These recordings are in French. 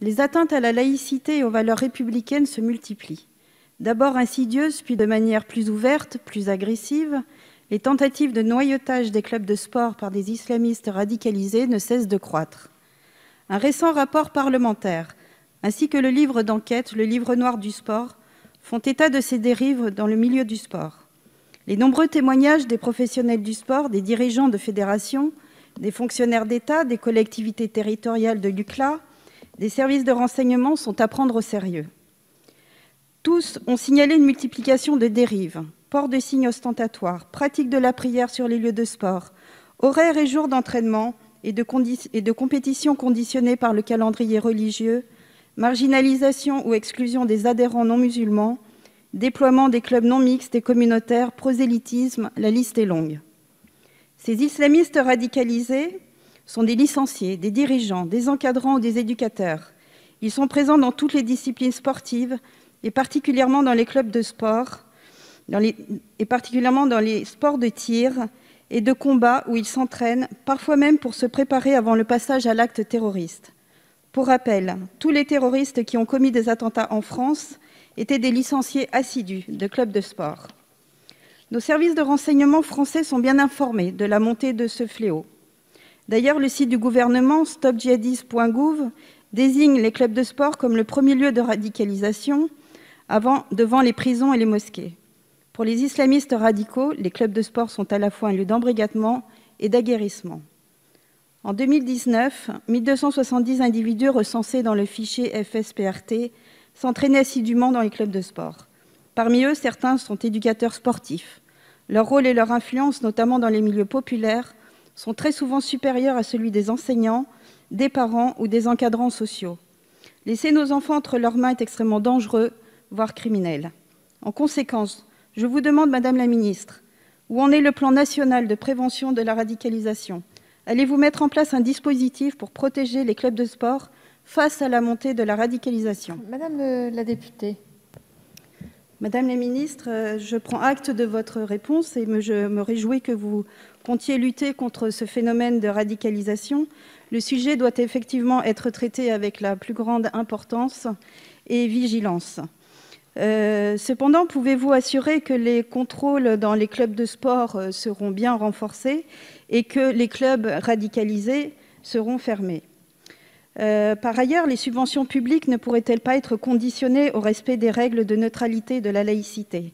Les atteintes à la laïcité et aux valeurs républicaines se multiplient. D'abord insidieuses, puis de manière plus ouverte, plus agressive, les tentatives de noyautage des clubs de sport par des islamistes radicalisés ne cessent de croître. Un récent rapport parlementaire, ainsi que le livre d'enquête Le livre noir du sport, font état de ces dérives dans le milieu du sport. Les nombreux témoignages des professionnels du sport, des dirigeants de fédérations, des fonctionnaires d'État, des collectivités territoriales de l'UCLA, des services de renseignement sont à prendre au sérieux. Tous ont signalé une multiplication de dérives, port de signes ostentatoires, pratique de la prière sur les lieux de sport, horaires et jours d'entraînement et de, et de compétition conditionnés par le calendrier religieux, marginalisation ou exclusion des adhérents non musulmans, déploiement des clubs non mixtes et communautaires, prosélytisme, la liste est longue. Ces islamistes radicalisés sont des licenciés, des dirigeants, des encadrants ou des éducateurs. Ils sont présents dans toutes les disciplines sportives et particulièrement dans les clubs de sport, et particulièrement dans les sports de tir et de combat où ils s'entraînent, parfois même pour se préparer avant le passage à l'acte terroriste. Pour rappel, tous les terroristes qui ont commis des attentats en France étaient des licenciés assidus de clubs de sport. Nos services de renseignement français sont bien informés de la montée de ce fléau. D'ailleurs, le site du gouvernement, stopjihadisme.gouv, désigne les clubs de sport comme le premier lieu de radicalisation devant les prisons et les mosquées. Pour les islamistes radicaux, les clubs de sport sont à la fois un lieu d'embrigadement et d'aguerrissement. En 2019, 1270 individus recensés dans le fichier FSPRT s'entraînaient assidûment dans les clubs de sport. Parmi eux, certains sont éducateurs sportifs. Leur rôle et leur influence, notamment dans les milieux populaires, sont très souvent supérieurs à celui des enseignants, des parents ou des encadrants sociaux. Laisser nos enfants entre leurs mains est extrêmement dangereux, voire criminel. En conséquence, je vous demande, Madame la Ministre, où en est le plan national de prévention de la radicalisation? Allez-vous mettre en place un dispositif pour protéger les clubs de sport face à la montée de la radicalisation? Madame euh, la députée. Madame la ministre, euh, je prends acte de votre réponse et je me réjouis que vous comptiez lutter contre ce phénomène de radicalisation. Le sujet doit effectivement être traité avec la plus grande importance et vigilance. Euh, cependant, pouvez-vous assurer que les contrôles dans les clubs de sport seront bien renforcés et que les clubs radicalisés seront fermés? Euh, par ailleurs, les subventions publiques ne pourraient-elles pas être conditionnées au respect des règles de neutralité de la laïcité?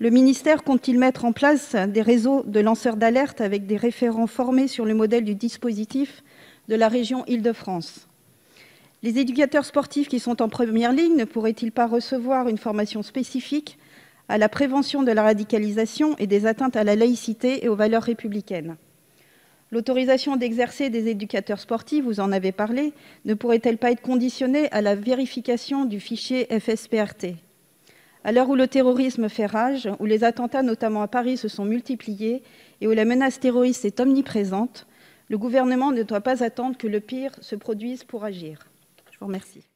Le ministère compte-t-il mettre en place des réseaux de lanceurs d'alerte avec des référents formés sur le modèle du dispositif de la région Île-de-France? Les éducateurs sportifs qui sont en première ligne ne pourraient-ils pas recevoir une formation spécifique à la prévention de la radicalisation et des atteintes à la laïcité et aux valeurs républicaines? L'autorisation d'exercer des éducateurs sportifs, vous en avez parlé, ne pourrait-elle pas être conditionnée à la vérification du fichier FSPRT À l'heure où le terrorisme fait rage, où les attentats, notamment à Paris, se sont multipliés et où la menace terroriste est omniprésente, le Gouvernement ne doit pas attendre que le pire se produise pour agir. Je vous remercie.